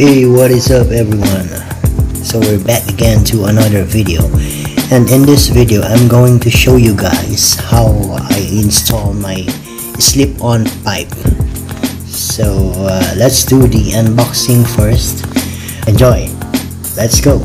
Hey what is up everyone? So we're back again to another video. And in this video I'm going to show you guys how I install my slip-on pipe. So uh, let's do the unboxing first. Enjoy. Let's go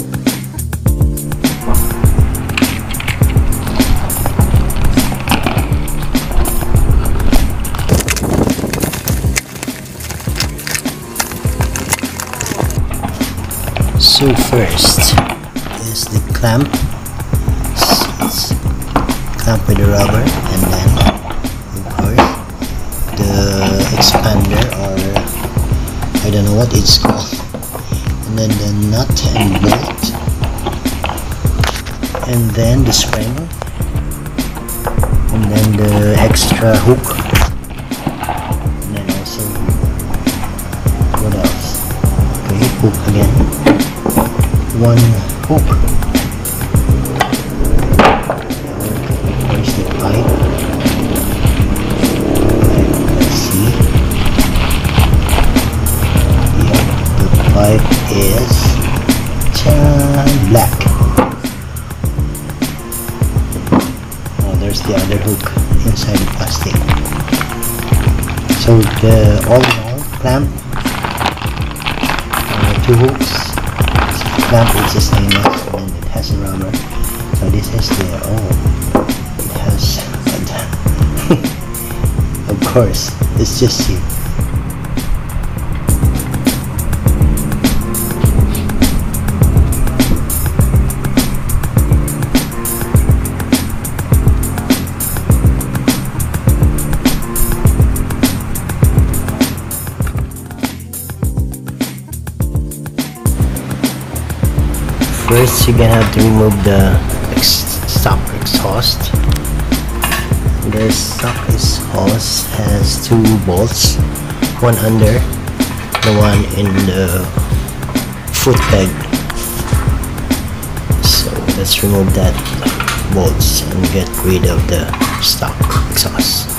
so first. Is the clamp. Clamp with the rubber and then of course the expander or I don't know what it's called. And then the nut and bolt and then the spring. And then the extra hook. And then also what else? Okay hook again one hook. Where's the pipe? Let's see. Yeah, the pipe is black. Oh, there's the other hook inside the plastic. So the all in all clamp, uh, two hooks clamp is stainless and it has a rubber so this is the oh it has of course it's just you first you're gonna have to remove the stock exhaust. The stock exhaust has two bolts one under the one in the foot peg. So let's remove that bolts and get rid of the stock exhaust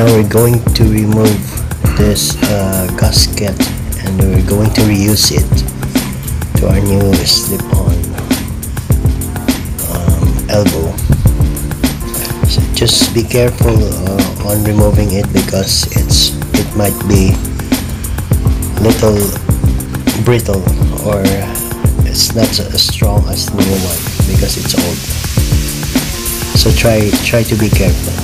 now we're going to remove this uh, gasket and we're going to reuse it to our new slip-on um, elbow. So just be careful uh, on removing it because it's it might be little brittle or it's not as strong as the new one because it's old. So try try to be careful